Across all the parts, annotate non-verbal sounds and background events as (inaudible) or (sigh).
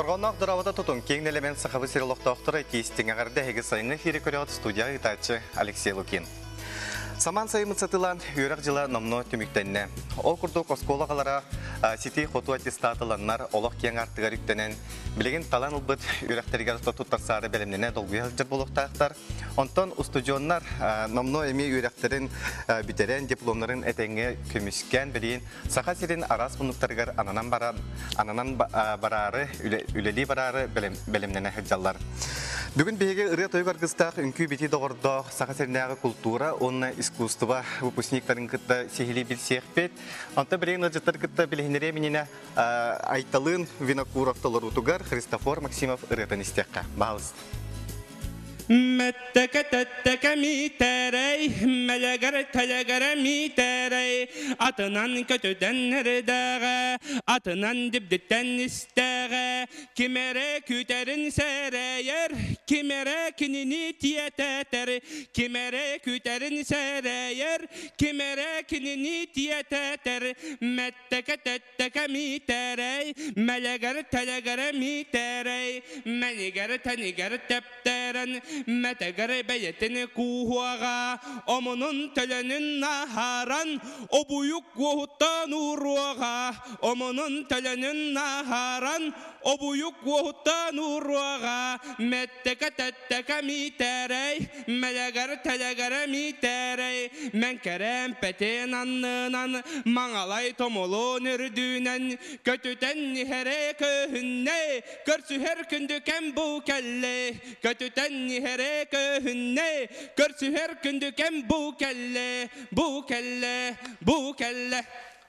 Нұрғаннақ дұравада тұтын кең элемент сақабы серілоқтақтыры кейістің ағарды әгі сайыны хері көріғат студия ғытачы Алексей Лукин. Саман сайымы сатылан үйрақ жылы номно түміктенне. Ол күрді қосколағалара сети қоту аттестатыланнар олық кен артыға үктенен білеген талан ұлбыт үйрәқтерге тұттарсары бәлемнене долгуя жыр болуқтақтар. Онтон устудионнар номно эми үйрәқтерін битерен дипломларын әтеңге көміскен білейін сақа сирин арас бұнықтарғар ананан бара ананан барары үлели барары бәлемнене хыджалар. Бүгін беге ыры той гаргыстақ үнкі бити доғырды сақа культура, онна искусство выпускниктарын кытта сихили билсехпет. Анта бірейін ыжыттар кытта білігінере меніне айталын винокуровталар утугар Христофор Максимов ырытын. Бағыз. Mettekettekke mi terey Meleger telegere mi terey Atınan kötüden nerede Atınan dibditten istege Kimere küterin sereyer Kimere kinini tiyeteter Kimere küterin sereyer Kimere kinini tiyeteter Metteketetteke mi terey Meleger telegere mi terey Meliger teniger tepteren Metegere beyetini kuhuaga Omunun tölenin naharan Obuyuk vohuttan uruaga Omunun tölenin naharan Obuyuk vohuttan uruaga Metteke tetteke mi terey Meleger telegere mi terey Men kerem peten anlınan Mangalay tomolun ürdünen Kötüten nihere köhünne Körsüher kündüken bu kelle. Kötüten nihere нихәрә көһүнне, көрсүһәр күндү кәм бу кәлле, бу кәлле, бу кәлле.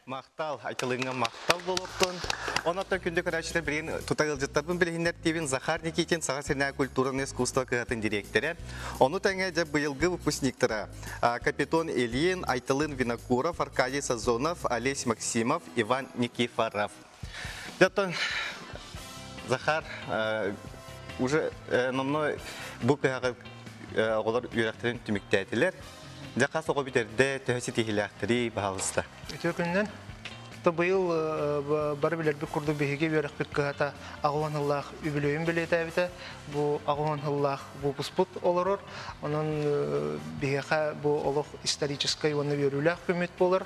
Мақтал, айтылыңа мақтал болуптun. Онатта күнді көрәшілер бірін тұтағылжыттарбын білігіндер тевін Захар Никитин Саға Сенә культураны искусство кығатын директоры. Оны тәңе жа бұйылғы выпускниктара Капитон Ильин, Айтылын Винокуров, Аркадий Сазонов, Олесь Максимов, Иван Никифоров. Дәттон, Захар, уже намно бұл кыһаға олар үйрәктерін түміктәділер. Жақас оғы бітерді төхесі тихіләқтірі бағалысты. Өтө күннен то быйыл бары билер бик курду беге берек бик ката агуан Аллах үбүлөйүн билет абита бу агуан Аллах бу буспут олорор. Онун бега бу олох исторической оны берүләк көмөт болор.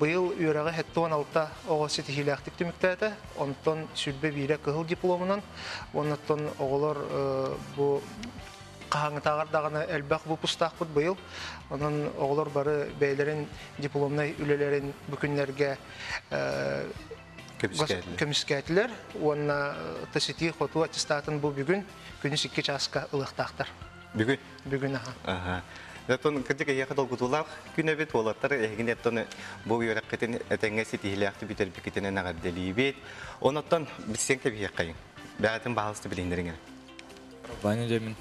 Быйыл үрәгә хәттон алта ого сетихиләктик түмүктәтә онтон сүлбе бире кыл дипломунан. Онтон оголор бу қағаңытағар дағаны әлбәқ бұл пұстақпыт бұйыл. Оның оғылар бары бәйлерін дипломнай үлелерін бүкінлерге көміскәтілер. Онына тәсети қоту аттестатын бұл бүгін күні сікке часқа ылықтақтар. Бүгін? Бүгін, аға. Дәтон кырдык яха долгутулар күнә бит олаттар эгин эттон бу йөрәккетен этеңге ситихиләхти битер бикетене нагад делибет. Онаттан бисен кеби якайын. Бәгатен баһалысты билендереңе. Ваня Демин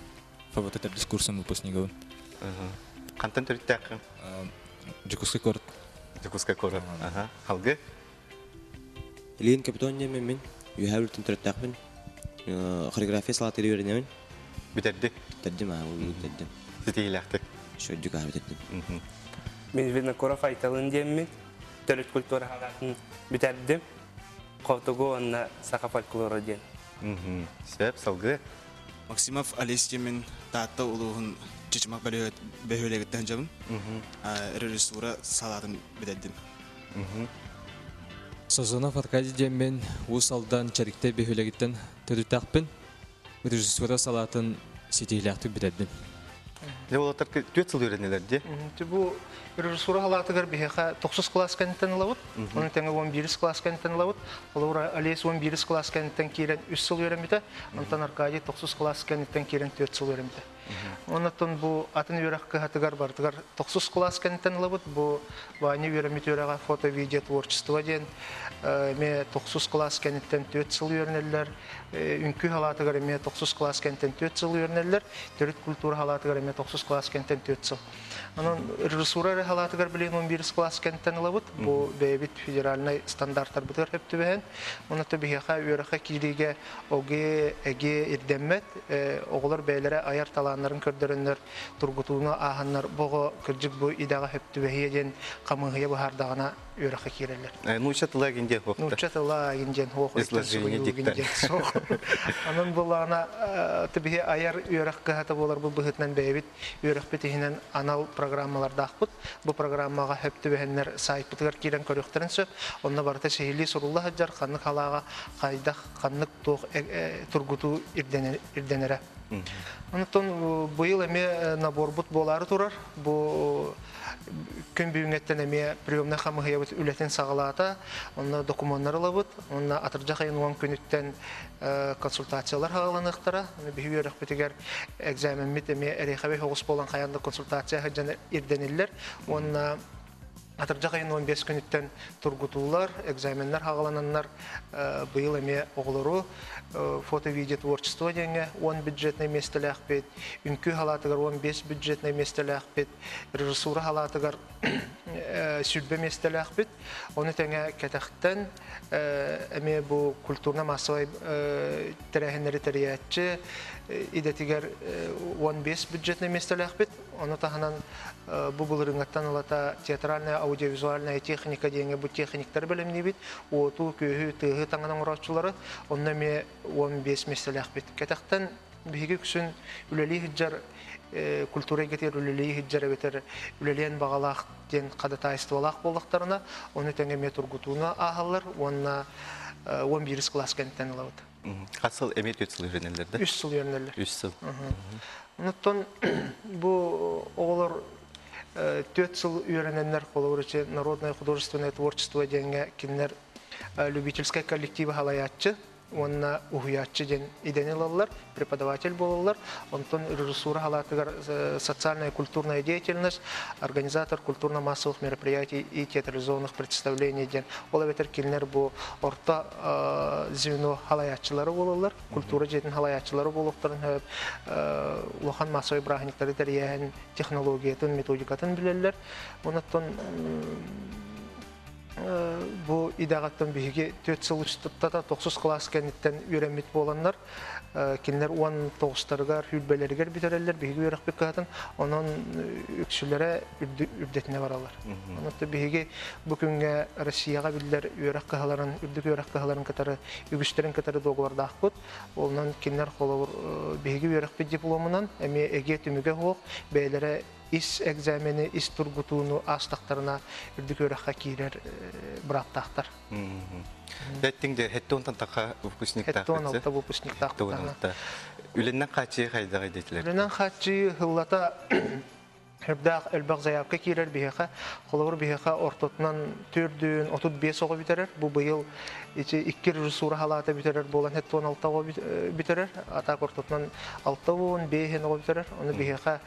факультет дискурсом выпускников. Кантан төрүттәккән? Жукуской корт. Жукуской корт. Ага. Халгы? Ильин капитан Демин мен юхәбүлтен төрөттәкмен. Хореография салаты үйренәмен. Битерди. Тәддим а, ул тәддим. Ситихиләхти. Шөйдүк а битетдим. Мен айталын культура халатын онна ден. Максимов Олестемен татта улуғын чечмак бәхөлегіттен жабын. Режиссура салатын бідәддім. Сазонов Аркадий Деммен уыз алдан чәрікте бәхөлегіттен төдіттақпын. Режиссура салатын сетейләқті бідәддім. Де олаттар төт сыл үйренелер де? Бу режиссура халатыгар бихеха 9 класс кенттен лавут. Оны тәңе 11 класс кенттен лавут. Олора Алес 11 класс кенттен кирен 3 сыл үйренмите. Антон Аркадий 9 класс кенттен кирен 4 сыл үйренмите. Оннан бу атын үйрәккә хатыгар бартыгар 9 класс кенттен лавут. Бу вани үйренмите үйрәгә фото видео творчество ден. Ме 9 класс кенттен 4 сыл үйренелер. Үнкү халатыгар ме 9 класс кенттен 4 сыл үйренелер. Төрөт культура халатыгар ме 9 класс кенттен 4 сыл. Анан режиссура халатыгар билен 11 класс кенттен лабыт. Бу бебит федеральный стандарттар бутыр түбәһен. Уны төбиһә үйрәхә кириге оге эге ирдәммәт оглар бәйләре аяр талан планнарын көрдөрөннөр тургутууну аханнар бого кырдьык бу идага хөптүбэхие ден камыгыя бахардагана үөрахха киирелер Нуча тыла хокта. Тыла. (laughs) Анын булана тибиһи аяр үөрах кыһата болар бу быһытнан бэбит үөрах анал программаларда ахпыт бу программага хөптүбэһеннер сайпытыгар кирен көрөхтерин сөп онна барта сehili сурулла хаджар ханнык халага кайдах ханнык туох тургуту ирденере Онтон быйыл эме наборбут болары турар. Бу күн бүйүңеттен эме приемна хамыгыябыт үлетин сагалата, онна документтар алабыт, онна атыржа кайын уан күнүттен консультациялар хагаланыктара, бихүерек битигер экзамен мит эме эрехабе хогус болан каянда консультация хаджан ирдениллер, онна Атыржа кайын 15 күнүттен тургутуулар, экзаменнер хагалананнар быйыл эме оголору фото-видео творчество деңе 10 бюджетный местелек бит, үнкү халатыгар 15 бюджетный местелек бит, режиссура халатыгар сүрбе местелек бит. Оны теңе кетехтен эме бу культурна массовый терехенери териятчы идетигер 15 бюджетный местелек бит. Оны таханан бу булырыңаттан алата театральная аудиовизуальная техника деңе бу техниктер белемни бит. Оту көһү тыгы таңанын урачулары онна ме 15 местелек бит. Кетехтен биги күсүн үлели хиджар культура гетер үлели хиджар бетер үлелен багалак ден кадатайствалак болдуктарына оны теңе ме тургутуна ахаллар онна 11 класс кенттен алабыт. Касыл эмет өтсүл үйренелерде? 3 жыл үйренелер. 3 жыл. Онуттан бу оголор төт жыл үйрененler колор үче народное художественное творчество деңе кинер любительская коллектива халаятчы онна ухуячы ден иденелалар, преподаватель болалар, онтон режиссура халатыгар социальная и культурная деятельность, организатор культурно-массовых мероприятий и театрализованных представлений ден. Ола ветер килнер бу орта звено халаячылары болалар, культура жетин халаячылары болуктарын хөп лохан массовый брахниктары териян технологиятын, методикатын билелер. Онтон бу идагаттан биһиги төт сыл үстүттата токсус класс кенниттен үйренмит боланнар кинлер уан тогустарыгар хүлбелеригер битереллер биһиги үйрәк биккатын онон үксүләре үрдетине баралар. Онотта биһиги бу күнгә россияга биллер үйрәк каһаларын үрдүк үйрәк каһаларын катары үгүстерин катары доголарда акпыт онон кинлер холор биһиги үйрәк бит дипломунан эми эге түмүгө хок бәйләре ис экзамени ис тургутууну астактарына үрдүк өрөкка киирер быраттактар Бәттіңде хетті онтан тақа выпускник хетто оналта выпускник тактана Үленнен қачы қайдағы дейтілер? Ленен хатчы хыллата Хердах элбак заявка кирер бихеха, холор бихеха ортотнан төрдүн, отут бес оғы битерер. Бу быйыл ичи икки режиссура халата битерер, болан хеттон алта оғы битерер. Атак ортотнан алта оғын бейхен оғы битерер. Оны бихеха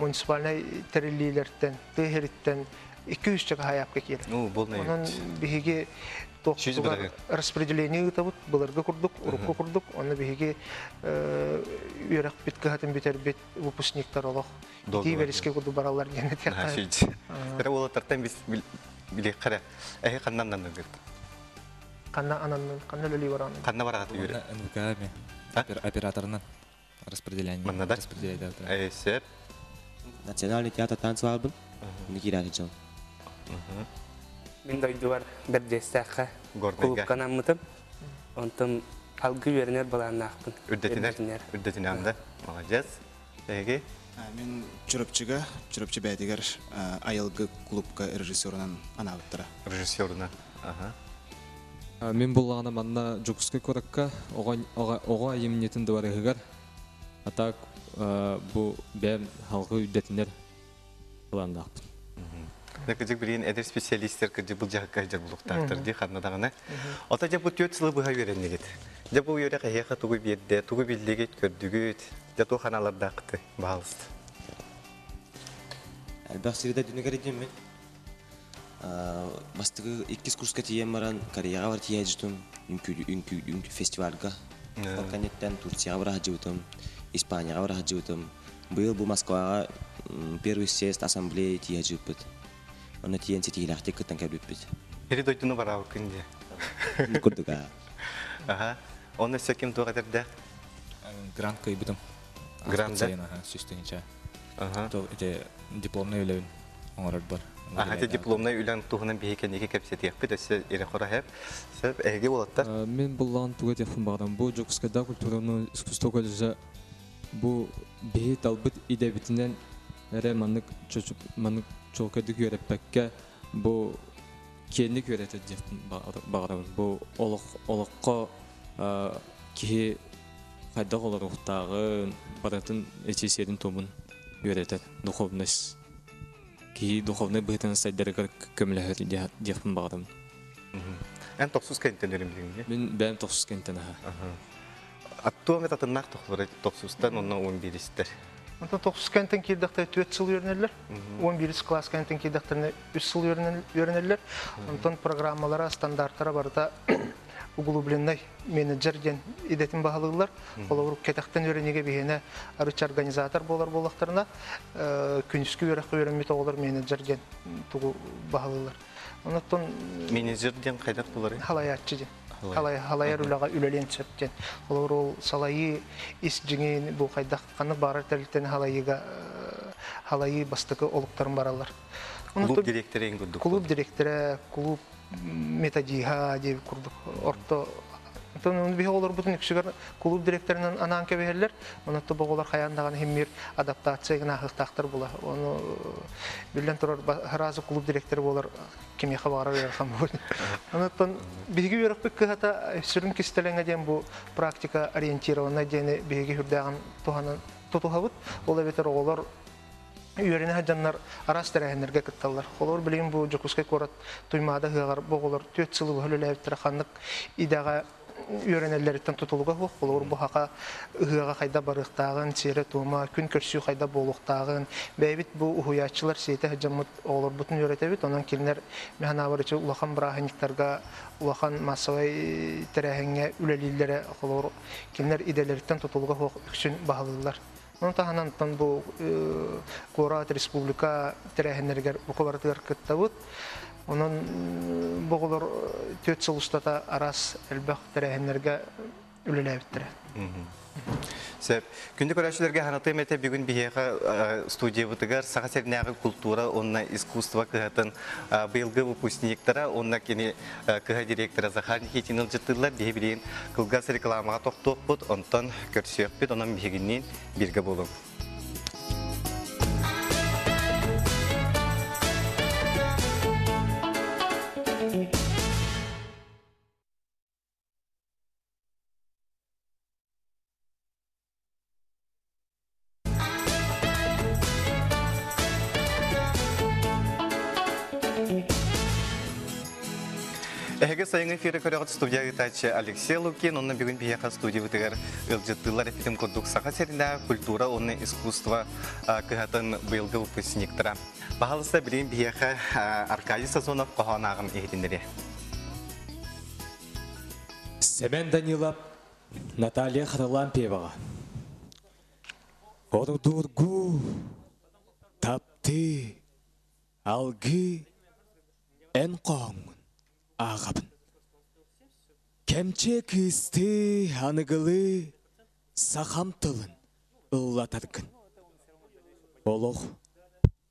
муниципальный терилилерден, тыхериттен, икки үс чага хаябка кирер. Ну, бол не Онан распределение табыт, быларга курдук, урукка курдук, оны биһиги үйрәк бит кыһатын битер бит выпускниктар олох. Курду баралар ол тартан нан Канна анан канна баран. Операторынан распределение. Да. Сөп. Национальный театр танцевал. Мен дойду бар бір дестаққа Гордайга. клубкан аммытым. Онтым алгы вернер баланы ақпын. Үрдетінер. Үрдетінер анда. Молодец. Әйге. Мен чүрөпчүгө, чүрөпчү бәдигер айылгы клубка режиссерынан анабыттыра. Режиссерына. Ага. А, Мен болғаны манна жокуска коракка ого айымнетін дуарыгар. Атак а, бу бәм халгы үддетинер кыландакпын. Кайжар бұлықтақтыр ди ханнадағына. Ота жа бұл төт сылы ту ханаларда едем мен. Курска Кореяға бар тие жытым, үнкі үнкі үнкі фестивальга. Балканеттен Турцияға бар хаджыбытым, Испанияға бар хаджыбытым. Быйыл бұл Москваға м, первый съезд ассамблея тие жыппыт. Оны тиен сетилахте кыттан кәбіппіт. Ері дойдыны бар ау күнде. Күрдіға. Ага. Оны сөкем туға дәрді. Грант кайбытым. Гранда? Сүстіңчә. Ага. То эти дипломный өлөүн оңорор бар. Ага, те дипломна үлән туһунан биһикен ике кепсет яппы да сэ эре хора хәп. Сәп әге болатта. Мен булган туга тефин бардым. Бу Жокскайда культураны искусство колледжа бу бейт албыт идебитинен эре маннык чочуп маннык чолкады көрөппекке бу кенни көрөтө дефин бардым. Бу олок олокко э, ки кайда олоруктагы баратын эчесерин томун үйрәтер духовность ки духовный бытын сайдырга көмләһәр дефин бардым. Эн токсус өремлегине. Мен бәм аха. Токсустан онна 11 истер. Онтон 9 кенттен кийдакта 4 жыл үйренелер. 11 класс кенттен кийдактарына 3 жыл үйренелер. Онтон программалара, стандарттара барда (clears throat) углубленный менеджер ден идетин баһалыйлар. Олар кетактан үйренеге бихене арыч организатор болар болактарына күнүскү үйрәк үйренмит олар менеджер ден тугу баһалыйлар. Онтон Менеджерден кайдак булар? халаячы ден. Халаяр үләгә үлелен сөттен. Олар ул салайы ис жиңен бу кайда каны бары тәлтен халайыга э, халайы бастыкы олуктарын баралар. Клуб директоры клуб директоры, клуб методиха деп курдук. Орто Онтон уну бихе олар бутун икшигер клуб директорунан анан кебелер. Онотто боголар хаяндаган хеммир адаптация гына хыктактар була. Оны билен турар разы клуб директору болар кеме хабара берхам бу. Онотон биги берек бик хата сүрүн кистеленге ден бу практика ориентированный дене биги хүрдаган туханан тутухабыт. Ол бетер олар үйрәнә жаннар арас тәрәһеннәргә кытталар. Холор билген бу жокускай корат туймада хыгар боголар төт сылы хөлөләп тараханлык идага үйрәнәләрдән тутулуга ху холор бу хака ыгыга кайда барыктагын сире тума күн көрсү кайда болуктагын бәйбит бу уһуячылар сете хаҗамыт олар бутун үйрәтәбит онан килнәр мәхана барычы улахан браханиктарга улахан массовый тәрәһенгә үләлилләре холор килнәр иделәрдән тутулуга ху өчен баһалылар Ну, таханан тан бу Курат республика тирәһеннәргә буквартыр кыттабыт. Онан боголар төт сылыштата арас элбәх тирәһеннәргә үлеләбиттер. Сәп, күнді көрәшілерге ханаты мәте бүгін бігеға студия бұтығар саға сернәғы культура, онна искусство кығатын бұйылғы выпускниктара, онна кені кыға директора Захар Никитиныл жыттылар, бейі білейін кылгас рекламаға тоқтуқ бұд, онтан көрсек бұд, онан бігінен бірге болу. Эге сайын эфирі көріғыт студия ғытачы Алексей Лукин, онны бүгін бияқа студия ғытығар ылжыттылар эфирім күрдік саға серінде культура, онны искусство кығатын бұйылғы выпускниктара. Бағалыста білейін бияқа Аркадий Сазонов қоғанағын ехетіндері. Семен Данилов, Наталья Харлампиеваға. Ордургу, тапты, алгы, ән ағабын. Кемче кісті анығылы, сақам тылын, ұллатаргын. Олық,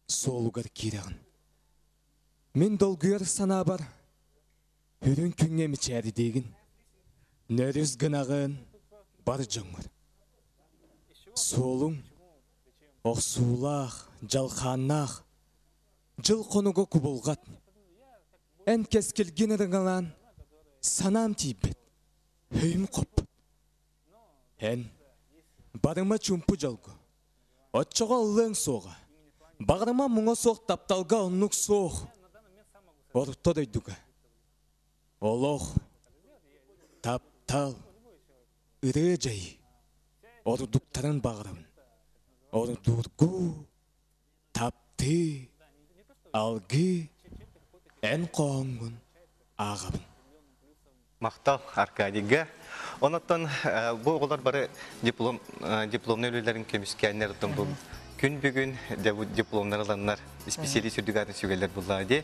солугар керегін. Мен долгүйер сана бар, үрін күнге мичәрі дегін. Нөріс гынағын бар жоңыр. Солың, оқсулақ, жалқаннақ, жыл қонуға күбылғат. Ән кескілген ырыңалан, санам тейбет, өйім қоп. Ән, барыма чүмпі жалғы, отчыға ұлың соға, бағырыма мұңа соқ тапталға ұнық соқ. Орто дойдуға, олық, таптал, ыры жайы, ордуктарын бағырымын. Ордургу, тапты, алгы, ән қоңын, ағабын. Мақтал Аркадийге. Онаттан бұл оғылар бары диплом, дипломны өлілерін көміскәнер ұтын бұл. Күн бүгін дипломнарыланнар специалист үрдігатын сөйлер бұллады.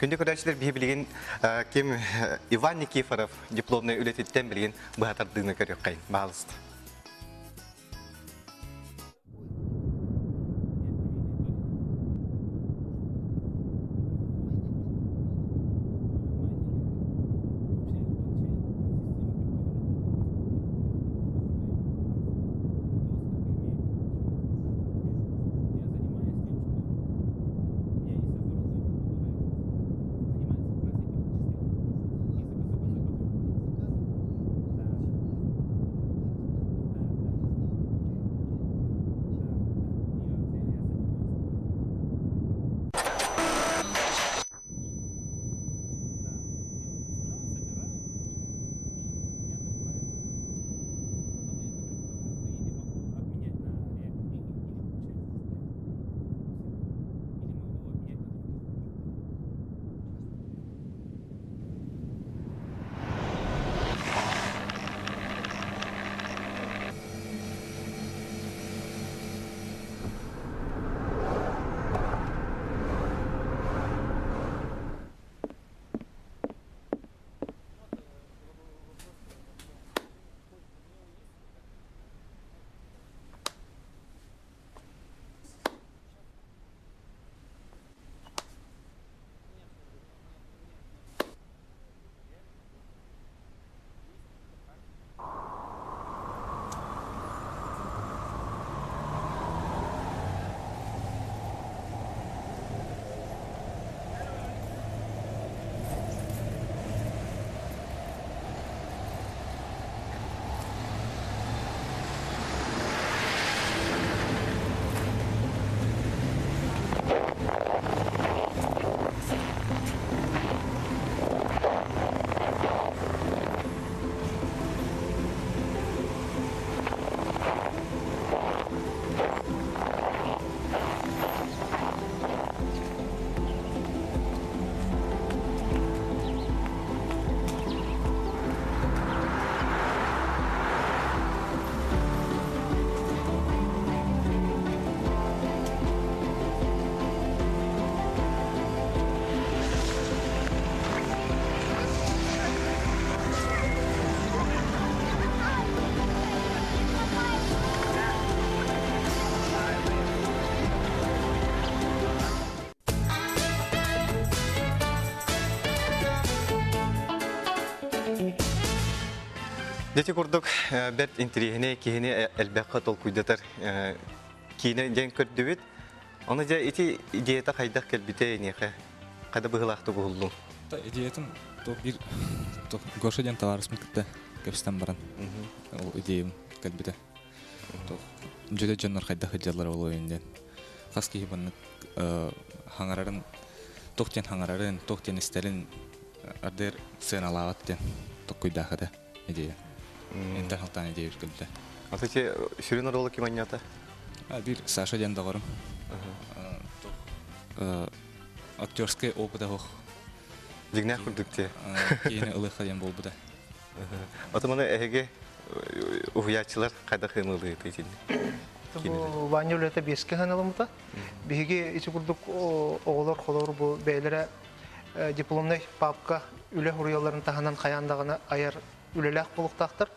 Күнді көрәшілер бей білген кем Иван Никифоров дипломны өлететтен білген бұғатардығына көрек қайын. Бағалысты. Дети курдук бер интерихине кихине элбекка тол куйдатар кийне ден көрдүбүт. Оны же ити идеята кайдак келбите нехе. Кайда быгылакты булду. Та идеятым то бир то Гоша ден товарыс мыкты кепстен баран. Ол идеям калбите. То жүдө жоннор кайда хыджалар ол ойынден. Хаски хибанны хаңарарын токтен хаңарарын токтен истерин ардер сыналааттен токуйдахада идея. Энтер халтан идея калбите. Аты че шүрүн ролы киманята. А бир Саша ден дагырым. Актерский опыт хох. Дигнә курдук те. Кейіне ылыха ден болбуда. Аты маны эһеге уһуячылар кайда хымылы тейсин. Бу Ваня үлете беске ханалымыта. Биһиги ичи курдук оголор холор бу бәйләре дипломный папка үле таханан аяр үлеләк булуктактыр.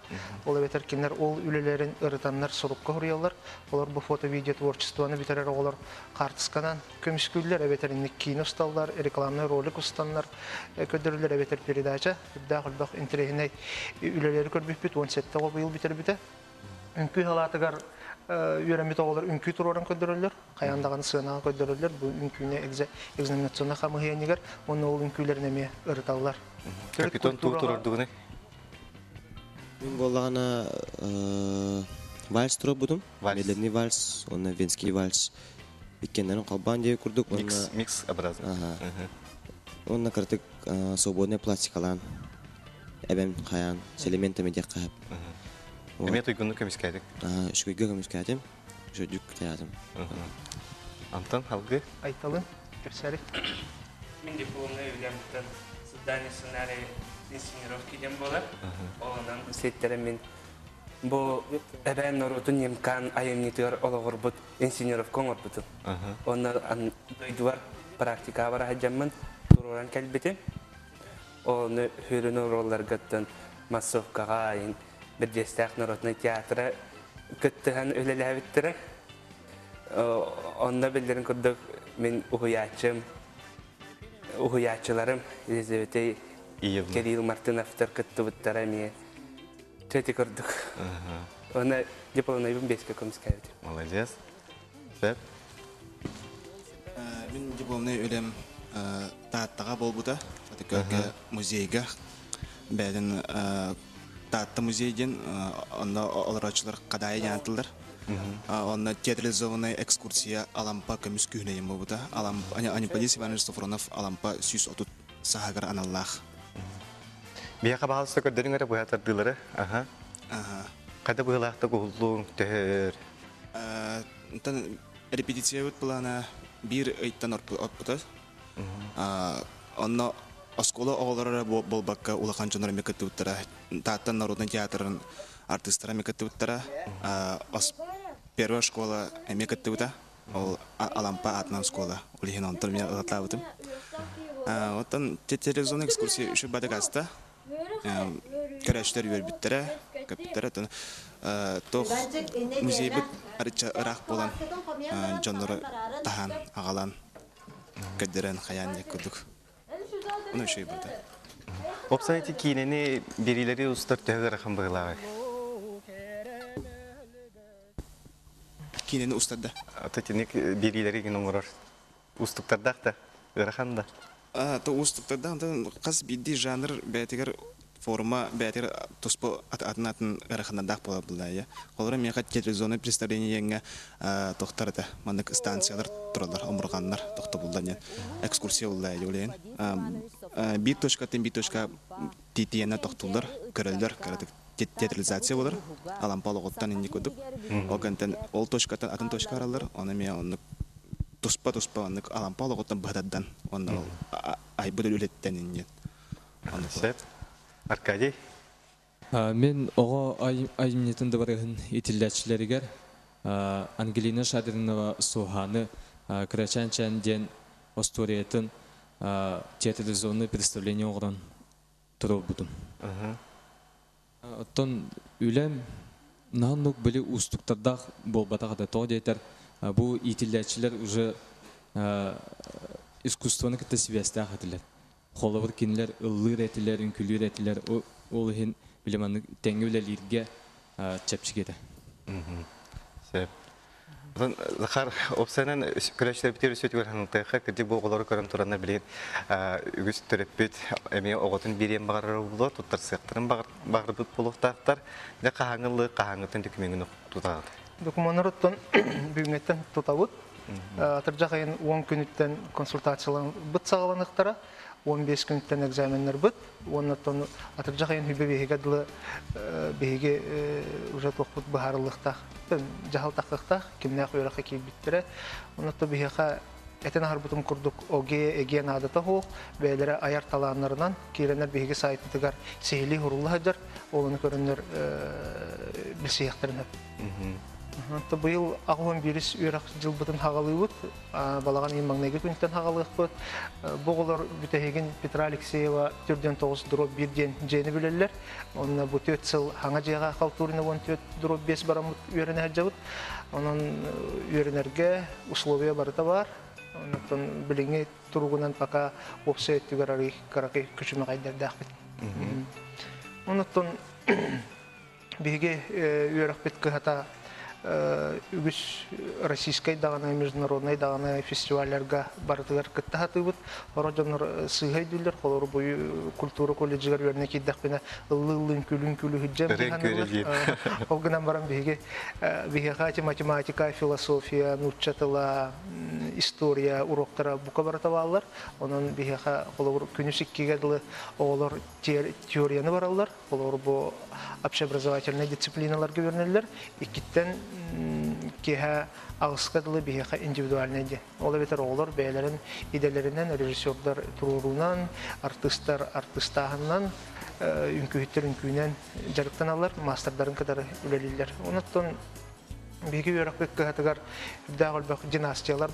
Ол бетер кинер ол үлелерин ырытаннар сурукка хуруялар. Олар бу фото видео творчествоны битерер олар картысканан көмүскүллер эбетер инник кино усталлар, рекламный ролик устаннар көдөрүлөр эбетер передача. Бирдә хылдак интернет үлелери көрбүппүт 17 го быйыл битер бите. Үнкү халатыгар үйрәмит оғылар үнкү туроран көдөрөлөр, каяндаган сыынага көдөрөлөр, бу үнкүне экзаменационна хамыхиянигер, оны ол үнкүлерин эме ырыталлар. Капитан туу турурдугуны. Мен голлана вальс тура будум. Вальс. Медленный вальс, онна венский вальс. Иккендерин калбан деп курдук. Микс микс образно. Ага. Онна кыртык свободный пластикалан. Эбем хаян, с элементами дек кайып. Эме туйгунну көмискәдик. Үшкөйгө көмүскәдим. Жөдүк таядым. Антон халгы Айталын, кепсәри. Мен дипломный үлемтен создание сценария инсценировки дем болар. Оланан сеттере мен бу эбен норутун емкан айымнитер ологорбут инсценировка оңорбутун. Онна ан дойдуар практика бара хаджаммын туруран келбетим. Оны хүрүн роллар гыттын массовкага айын bir destek narotna teatra кыттыхан өлеләбиттер. Онда билдерин курдук мен ухуячым, ухуячыларым Елизавета. Кирилл Мартыновтар кытты буттара ми. Төти курдук. Она дипломный бим беске комскайт. Молодец. Сәп. Мен дипломный өлем тааттага болбута. Атыкörгө музейге бәден таатта музейден онда олорочулар кадайы янтылдар. Онна театрализованная экскурсия Алампа көмүс күйнейм болбута. Алампа Ани Полис Иванович Софронов Алампа сүйс отут сахагар аналлах. Бия кабалсы көдөрүң әрі бұятар дылары. Аха. Ага. Кайда бұғылақты құлдың төхөр. Тан репетиция өт плана бир ыйттан отпута. Онно оскола оголора болбакка улахан чонор мекетти уттара. Тааттан народный театрын артисттара мекетти уттара. Ос первая школа мекетти ута. Ол Алампа атнан школа. Улихин онтор мен ытлабытым. Оттан телевизионный экскурсия үші бадыгаста. Көрәштер үйөрбүттәрә, көптәрә тон тох музей бит арыча ырак болан жонноры тахан агалан көдөрөн хаян якудук. Уну шей буда. Опсайти кинени берилери устар төхөр хам бұғылағы. Кинени устадда. Тотинек берилери ген оңырар. Устуктардақ да, ыраханда. То устуктарда анда каз бидди жанр бәтигер форма бәтер тоспо атын атын ыраханадак бола булда я. Колора мега телевизионный представление яңа тохтарда. Мандык станциялар туралар, омурганнар тохта булда не. Экскурсия булда юлен. Бир точка тен бир точка титияна тохтулар, көрөлдөр, көрөдүк театрализация болар. Алампалыгыттан инди көдүк. Ол кантен ол точкатан атын точка аралар, аны ме онны туспа туспа онны алампалыгыттан бададдан. Онны ай бүдүл үлеттен Сәп. Аркадий. Мен оға айымнетін дыбарығын итілдәтшілерігер Ангелина Шадыринова Суханы Крачан ден Осториетін театрализованный представление оғырын тұру бұдым. Оттон үлем наннук білі устуктардақ болбатаға да тоғы дейтер. Бұл итілдәтшілер уже искусствоны кітті связьтақ етілер. Холовыр кинилер ыллыр этилер, үнкүлүр этилер, ол хин биле маннык теңге үлелирге чепчигете Сеп. Дан Захар опсанан көрәчләр битер сөтүгөр ханытыга кирди боголор көрөн тураннар билен үгүс төрөппүт эме оготун бирен багарар було туттар сыктырын багыр бут булуктактар да кахаңылы кахаңытын документин тутагат. Документарыттан (coughs) бүгүнгеттен (coughs) тутабыт. Атыржак айын 10 күнүттен консультациялан быт сагаланыктара 15 күнүттен экзаменнер быт. Оннотон атыржак айын хүбе беге дылы беге уже токпут бахарылыкта жахал такыкта кимнак уйракка кийбиттере оннотто бега Этен харбутум курдук оге эге надата хо бәләре аяр таланнарынан киренер биге сайтыгар сehli хурулла хаҗар олны көрөннөр билсеяктырынып. Та быйыл агын бирис үрак жыл бутын хагалыбыт, балаган ин магнеге күнтен хагалыкпыт. Боголор бүтеген Петра Алексеева түрден 9 дроп 1 ден жени билелер. Онна бу 4 жыл хаңа жайга калтурына 14 дроп 5 барамыт үренә хаҗабыт. Онун үренерге условия барыта бар. Онтон билиңе туругунан пока опсе түгәрәри каракай күчүмә кайдардак (coughs) бит. Онтон биге үрәк бит кыхата үгүс российской дагана международный дагана фестивальлерга бардылар кыттахатыбыт орожонор сыгай дүллер холор бою культура колледжигер верне киддак бена ыллын күлүн күлү хиджем ол гынан барам биге биге хати математика философия нуччатыла история уроктара бука баратабалар онон биге холор күнүсиккиге дылы оолор теорияны баралар холор бу общеобразовательный дисциплиналарга вернелер иккиттен бетер олар бәйләрен иделәреннән режиссерлар турурунан, артистлар артистаһыннан үнкүһиттер үнкүнән жарыктан алар мастерларын кадары үлелиләр. Онуттан биги өрөк бек катыгар дагыл бак династиялар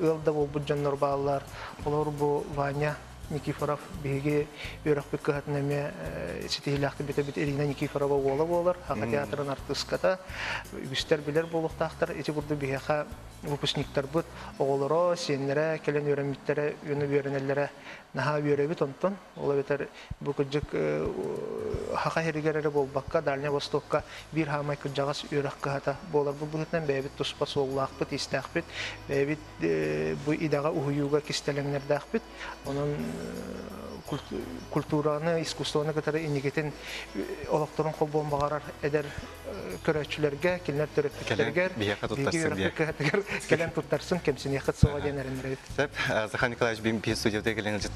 ылда бу буҗаннар баалар, олар бу Ваня Никифоров биги өрөк бек катнаме ситилакты бите бит Ирина Никифорова ола болар, хака театрын артистката. Үстер билер булуктактар, эти бурду биха выпускниктар бут, оголоро сеннере келен өрөмүттере үнү беренеллере наха өрөбүт онтон, ола бетер бу кыжык хака хергерere болбакка Дальня Востокка бир хамай кыжагас өрөк ката болар бу бутнан бебит туспа соглакпыт, истакпыт, бебит бу идага уюга кистеленнердакпыт, онун культураны, искусствоны катары инегетин олокторун кол болмагарар эдер көрөчүлөргө, кинер бия. келен туттарсын кемсин якыт сова денерин Захар Николаевич бим пи студияда келен